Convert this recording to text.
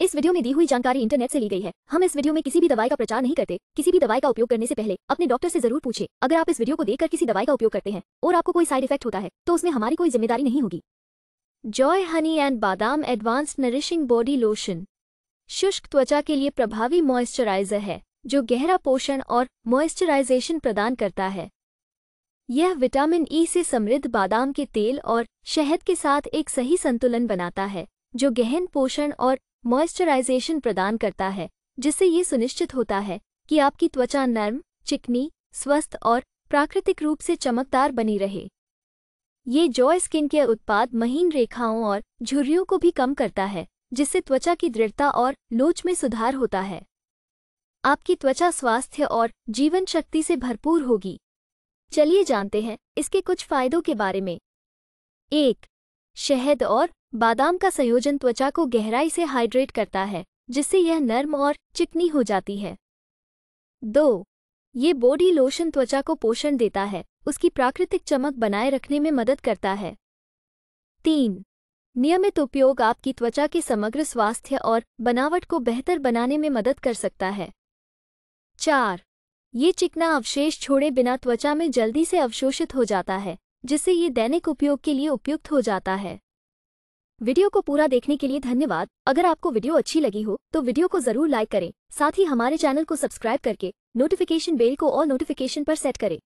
इस वीडियो में दी हुई जानकारी इंटरनेट से ली गई है। हम इस वीडियो में किसी भी दवाई का प्रचार नहीं करते। किसी भी दवाई का उपयोग करने से पहले अपने डॉक्टर से ज़रूर पूछे। अगर आप इस वीडियो को देखकर किसी दवाई का उपयोग करते हैं और आपको कोई साइड इफ़ेक्ट होता है तो उसमें हमारी कोई ज़िम्मेदारी नहीं होगी। जॉय हनी एंड बादाम एडवांस्ड नरिशिंग बॉडी लोशन शुष्क त्वचा के लिए प्रभावी मॉइस्चराइजर है, जो गहरा पोषण और मॉइस्चराइजेशन प्रदान करता है। यह विटामिन ई से समृद्ध बादाम के तेल और शहद के साथ एक सही संतुलन बनाता है, जो गहन पोषण और मॉइस्चराइजेशन प्रदान करता है, जिससे ये सुनिश्चित होता है कि आपकी त्वचा नर्म, चिकनी, स्वस्थ और प्राकृतिक रूप से चमकदार बनी रहे। ये जॉय स्किन केयर उत्पाद महीन रेखाओं और झुर्रियों को भी कम करता है, जिससे त्वचा की दृढ़ता और लोच में सुधार होता है। आपकी त्वचा स्वास्थ्य और जीवन शक्ति से भरपूर होगी। चलिए जानते हैं इसके कुछ फायदों के बारे में। एक शहद और बादाम का संयोजन त्वचा को गहराई से हाइड्रेट करता है, जिससे यह नर्म और चिकनी हो जाती है। दो, ये बॉडी लोशन त्वचा को पोषण देता है, उसकी प्राकृतिक चमक बनाए रखने में मदद करता है। तीन, नियमित उपयोग आपकी त्वचा के समग्र स्वास्थ्य और बनावट को बेहतर बनाने में मदद कर सकता है। चार, ये चिकना अवशेष छोड़े बिना त्वचा में जल्दी से अवशोषित हो जाता है जिससे ये दैनिक उपयोग के लिए उपयुक्त हो जाता है। वीडियो को पूरा देखने के लिए धन्यवाद। अगर आपको वीडियो अच्छी लगी हो तो वीडियो को ज़रूर लाइक करें। साथ ही हमारे चैनल को सब्सक्राइब करके, नोटिफिकेशन बेल को ऑल नोटिफिकेशन पर सेट करें।